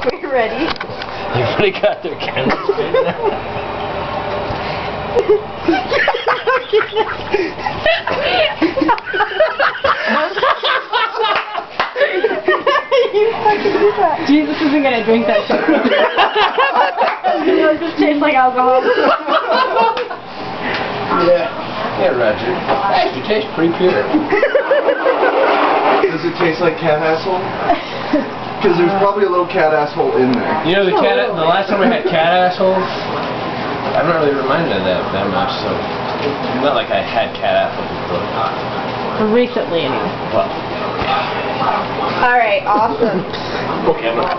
think we're ready. Everybody got their cameras Jesus isn't gonna drink that shit. it just tastes like alcohol. Yeah. Yeah, Roger. You taste pretty pure. Does it taste like cat asshole? Because there's probably a little cat asshole in there. You know the cat. The last time we had cat assholes, I'm not really reminded of that that much. So not like I had cat assholes before. Recently, anyway. Well, Alright, awesome. okay. I'm not